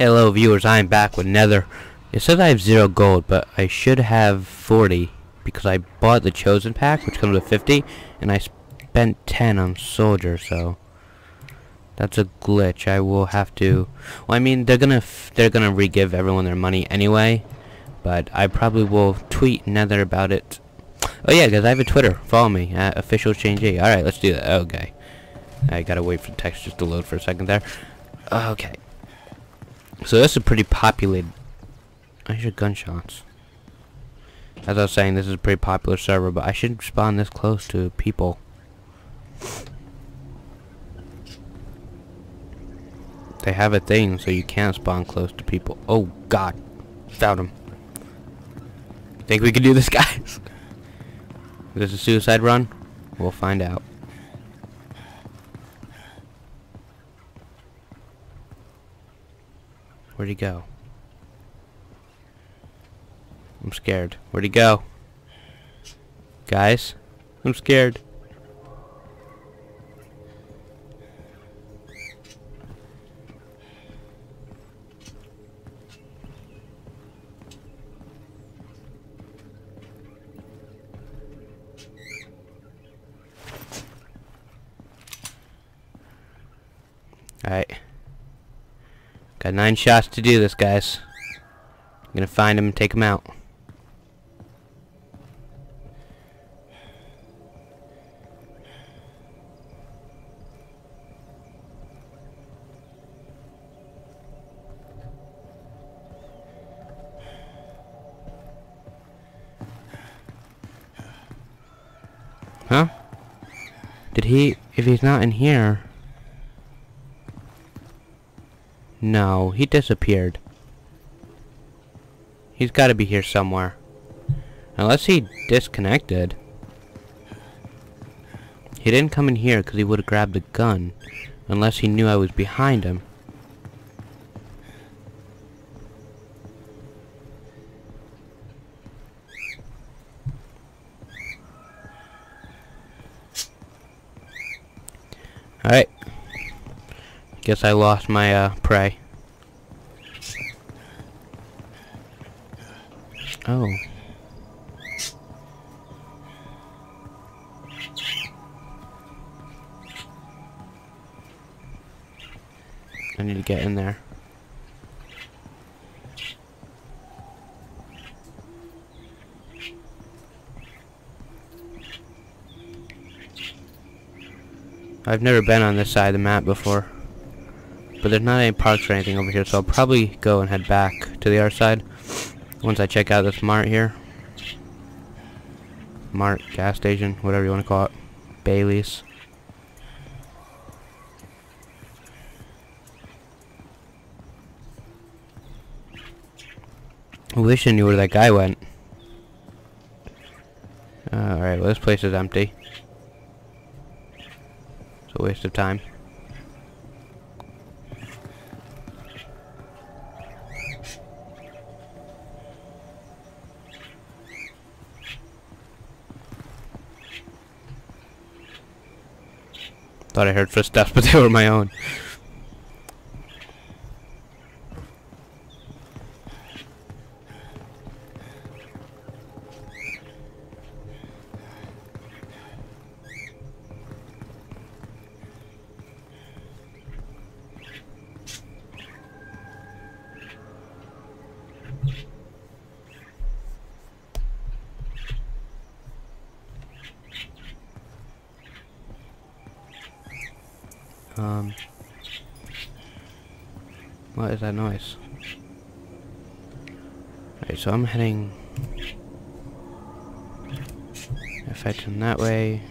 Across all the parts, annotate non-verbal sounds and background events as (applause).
Hello viewers, I am back with Nether. It says I have zero gold, but I should have 40 because I bought the Chosen pack, which comes with 50, and I spent 10 on Soldier, so that's a glitch. I will have to. Well, I mean, they're gonna they're gonna re-give everyone their money anyway, but I probably will tweet Nether about it. Oh yeah, guys, I have a Twitter. Follow me at OfficialShaneG. All right, let's do that. Okay, I gotta wait for the text just to load for a second there. Okay. So this is a pretty populated. I should gunshots. As I was saying, this is a pretty popular server, but I shouldn't spawn this close to people. They have a thing so you can't spawn close to people. Oh god. Found him. Think we can do this, (laughs) guys? Is this a suicide run? We'll find out. Where'd he go? I'm scared. Where'd he go? Guys? I'm scared. Alright. Got nine shots to do this, guys. I'm gonna find him and take him out. Huh? Did he... If he's not in here... No, he disappeared. He's got to be here somewhere. Unless he disconnected. He didn't come in here because he would have grabbed the gun. Unless he knew I was behind him. Alright. Guess I lost my uh, prey. Oh. I need to get in there. I've never been on this side of the map before. But there's not any parks or anything over here, so I'll probably go and head back to the other side once I check out this mart here. Mart, gas station, whatever you want to call it. Bailey's. I wish I knew where that guy went. Alright, well this place is empty. It's a waste of time. Thought I heard footsteps, (laughs) but they were my own. Um, what is that noise? So I'm heading if I turn that way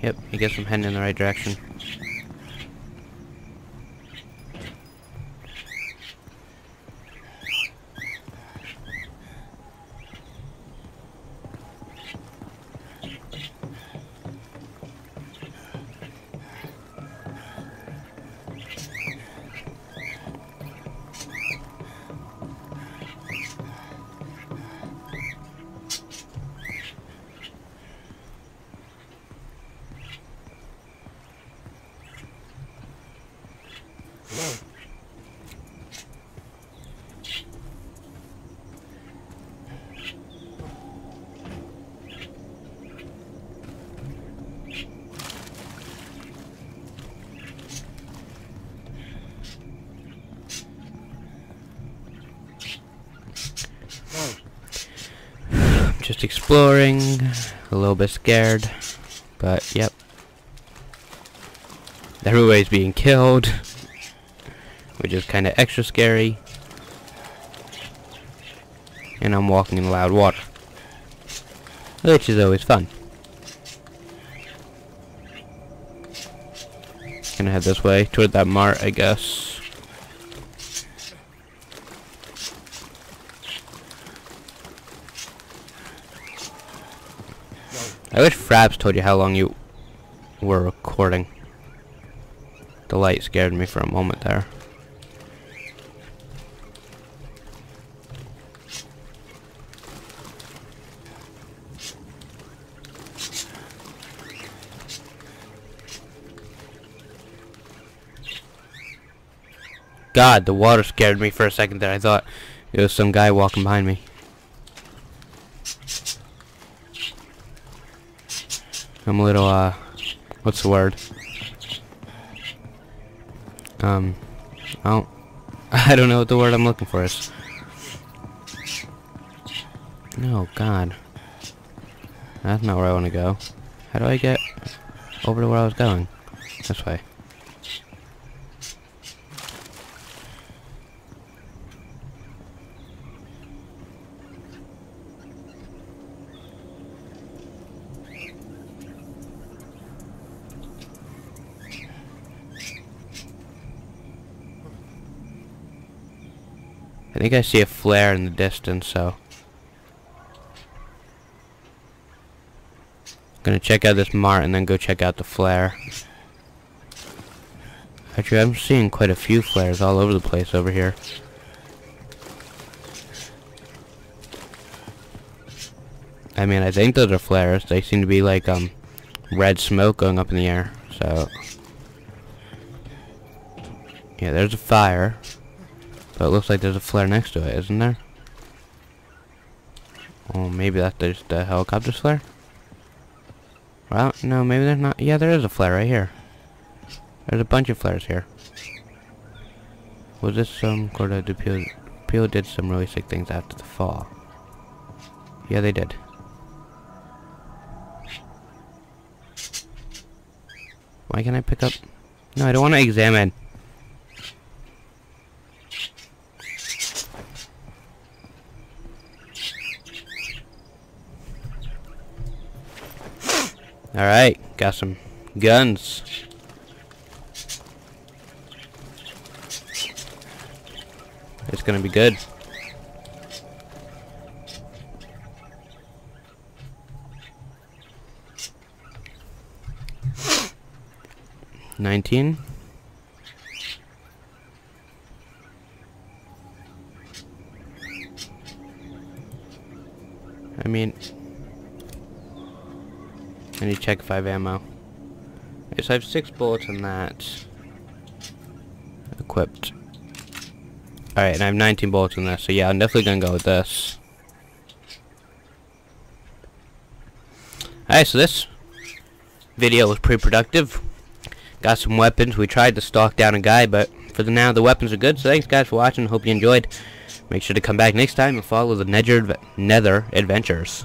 Yep, I guess I'm heading in the right direction. Just exploring, a little bit scared, but yep. Everybody's being killed, which is kind of extra scary. And I'm walking in loud water, which is always fun. Gonna head this way, toward that mart, I guess. I wish Fraps told you how long you were recording. The light scared me for a moment there. God, the water scared me for a second there. I thought it was some guy walking behind me. I'm a little, uh, what's the word? Um, oh, (laughs) I don't know what the word I'm looking for is. No, God. That's not where I want to go. How do I get over to where I was going? This way. I think I see a flare in the distance, so... I'm gonna check out this mart and then go check out the flare. Actually, I'm seeing quite a few flares all over the place over here. I mean, I think those are flares. They seem to be like, um, red smoke going up in the air, so... Yeah, there's a fire. But it looks like there's a flare next to it, isn't there? Oh, maybe that's just a helicopter flare? Well, no, maybe there's not. Yeah, there is a flare right here. There's a bunch of flares here. Was this some Corda de Peel? Peel did some really sick things after the fall. Yeah, they did. Why can't I pick up? No, I don't want to examine. Alright, got some guns. It's gonna be good. Nineteen. I mean, I need to check if I have ammo. Okay, so I have six bullets in that. Equipped. Alright, and I have 19 bullets in this, so yeah, I'm definitely gonna go with this. Alright, so this video was pretty productive. Got some weapons. We tried to stalk down a guy, but for the now, the weapons are good. So thanks, guys, for watching. Hope you enjoyed. Make sure to come back next time and follow the Nether, Nether Adventures.